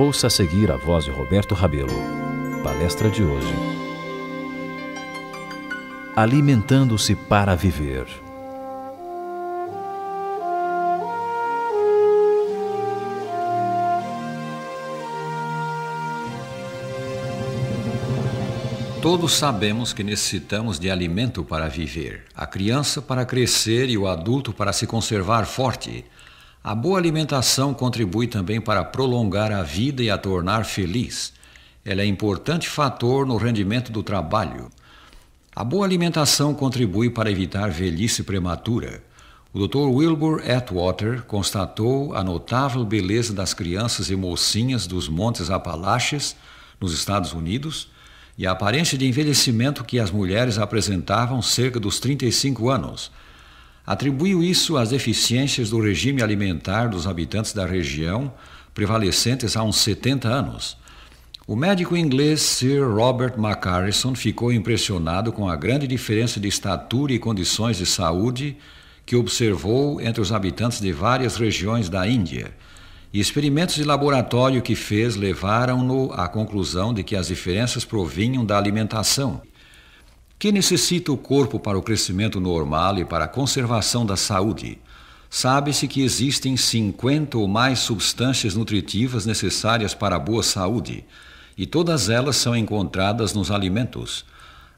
Ouça a seguir a voz de Roberto Rabelo. Palestra de hoje. Alimentando-se para viver. Todos sabemos que necessitamos de alimento para viver, a criança para crescer e o adulto para se conservar forte. A boa alimentação contribui também para prolongar a vida e a tornar feliz. Ela é importante fator no rendimento do trabalho. A boa alimentação contribui para evitar velhice prematura. O Dr. Wilbur Atwater constatou a notável beleza das crianças e mocinhas dos Montes Apalaches, nos Estados Unidos, e a aparência de envelhecimento que as mulheres apresentavam cerca dos 35 anos. Atribuiu isso às deficiências do regime alimentar dos habitantes da região, prevalecentes há uns 70 anos. O médico inglês Sir Robert McCarrison ficou impressionado com a grande diferença de estatura e condições de saúde que observou entre os habitantes de várias regiões da Índia experimentos de laboratório que fez levaram-no à conclusão de que as diferenças provinham da alimentação. Que necessita o corpo para o crescimento normal e para a conservação da saúde? Sabe-se que existem 50 ou mais substâncias nutritivas necessárias para a boa saúde, e todas elas são encontradas nos alimentos.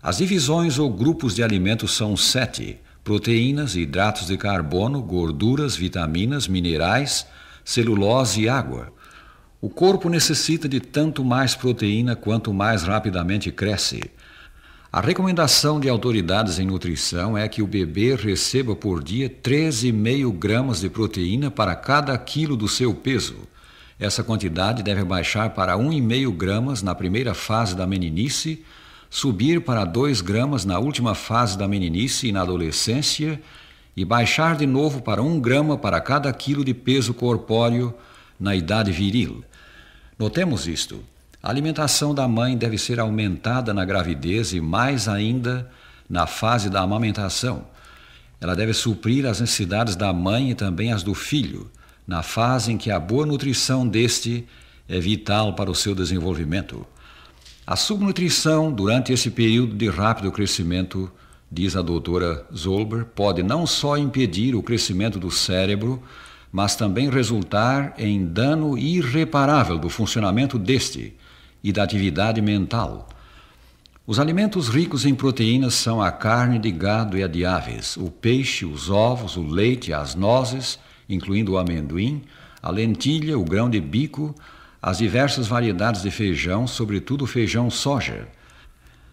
As divisões ou grupos de alimentos são sete: proteínas, hidratos de carbono, gorduras, vitaminas, minerais, celulose e água. O corpo necessita de tanto mais proteína quanto mais rapidamente cresce. A recomendação de autoridades em nutrição é que o bebê receba por dia 13,5 gramas de proteína para cada quilo do seu peso. Essa quantidade deve baixar para 1,5 gramas na primeira fase da meninice, subir para 2 gramas na última fase da meninice e na adolescência e baixar de novo para um grama para cada quilo de peso corpóreo na idade viril. Notemos isto. A alimentação da mãe deve ser aumentada na gravidez e mais ainda na fase da amamentação. Ela deve suprir as necessidades da mãe e também as do filho, na fase em que a boa nutrição deste é vital para o seu desenvolvimento. A subnutrição durante esse período de rápido crescimento diz a doutora Zolber, pode não só impedir o crescimento do cérebro, mas também resultar em dano irreparável do funcionamento deste e da atividade mental. Os alimentos ricos em proteínas são a carne de gado e a de aves, o peixe, os ovos, o leite, as nozes, incluindo o amendoim, a lentilha, o grão de bico, as diversas variedades de feijão, sobretudo o feijão soja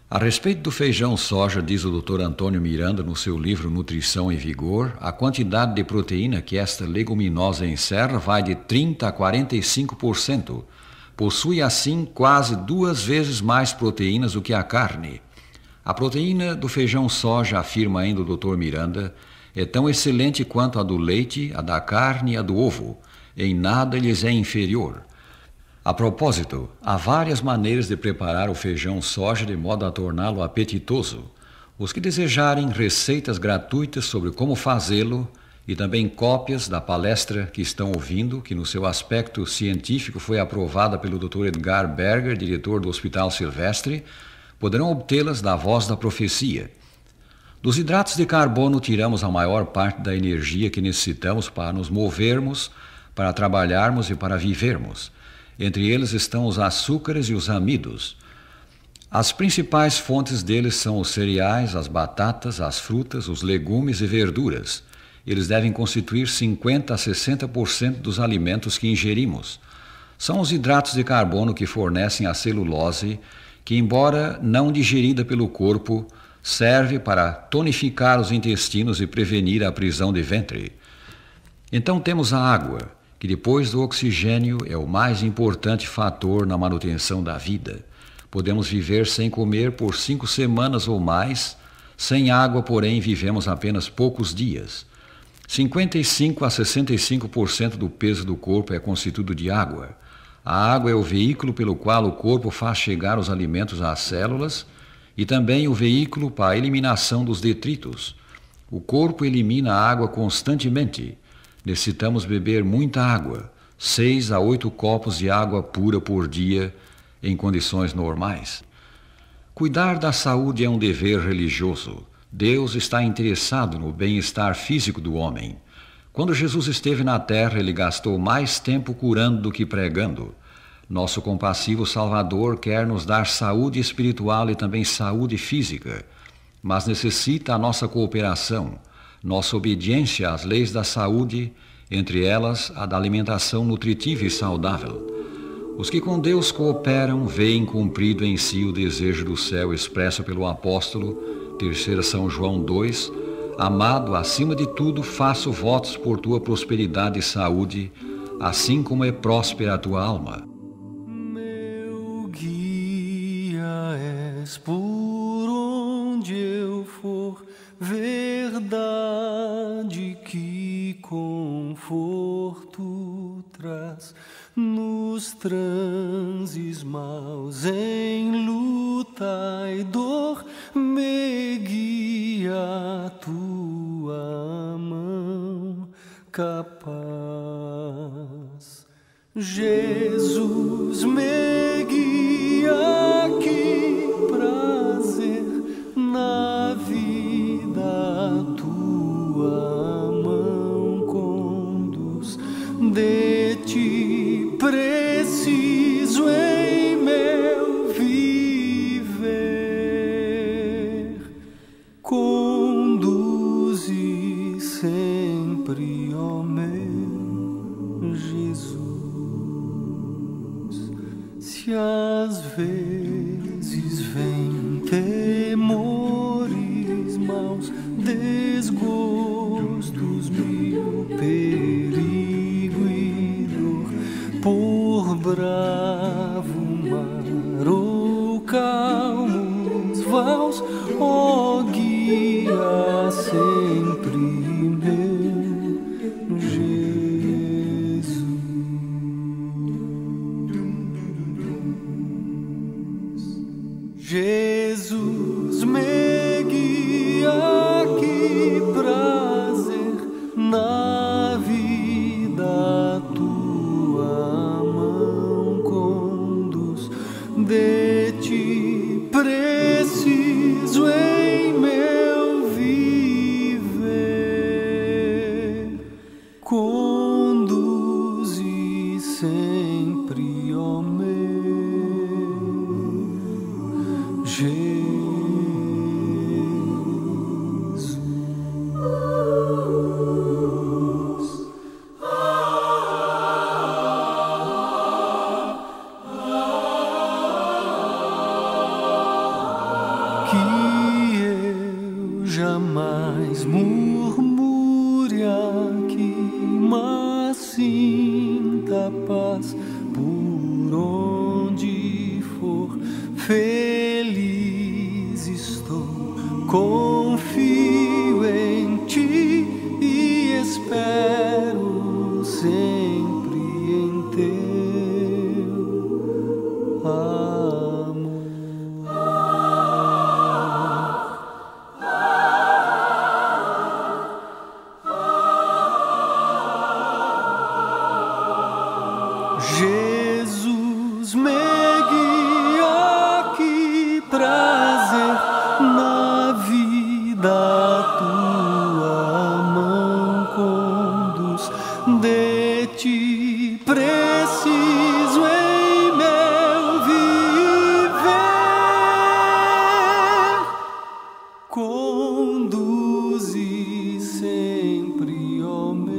a respeito do feijão soja, diz o Dr. Antônio Miranda no seu livro Nutrição e Vigor, a quantidade de proteína que esta leguminosa encerra vai de 30 a 45%. Possui assim quase duas vezes mais proteínas do que a carne. A proteína do feijão soja, afirma ainda o Dr. Miranda, é tão excelente quanto a do leite, a da carne e a do ovo. Em nada lhes é inferior. A propósito, há várias maneiras de preparar o feijão soja de modo a torná-lo apetitoso. Os que desejarem receitas gratuitas sobre como fazê-lo e também cópias da palestra que estão ouvindo, que no seu aspecto científico foi aprovada pelo Dr. Edgar Berger, diretor do Hospital Silvestre, poderão obtê-las da voz da profecia. Dos hidratos de carbono tiramos a maior parte da energia que necessitamos para nos movermos, para trabalharmos e para vivermos. Entre eles estão os açúcares e os amidos. As principais fontes deles são os cereais, as batatas, as frutas, os legumes e verduras. Eles devem constituir 50 a 60% dos alimentos que ingerimos. São os hidratos de carbono que fornecem a celulose, que, embora não digerida pelo corpo, serve para tonificar os intestinos e prevenir a prisão de ventre. Então temos a água que depois do oxigênio é o mais importante fator na manutenção da vida. Podemos viver sem comer por cinco semanas ou mais, sem água, porém, vivemos apenas poucos dias. 55 a 65% do peso do corpo é constituído de água. A água é o veículo pelo qual o corpo faz chegar os alimentos às células e também o veículo para a eliminação dos detritos. O corpo elimina a água constantemente Necessitamos beber muita água, seis a oito copos de água pura por dia em condições normais. Cuidar da saúde é um dever religioso. Deus está interessado no bem-estar físico do homem. Quando Jesus esteve na terra, ele gastou mais tempo curando do que pregando. Nosso compassivo Salvador quer nos dar saúde espiritual e também saúde física, mas necessita a nossa cooperação, nossa obediência às leis da saúde, entre elas a da alimentação nutritiva e saudável. Os que com Deus cooperam veem cumprido em si o desejo do céu expresso pelo apóstolo, 3 São João 2, Amado, acima de tudo, faço votos por tua prosperidade e saúde, assim como é próspera a tua alma. Conforto traz nos transes maus em luta e dor, me guia tua mão capaz. Jesus me guia desgostos, mil perigo e dor, por bravo preciso te conduzi sempre, ó meu.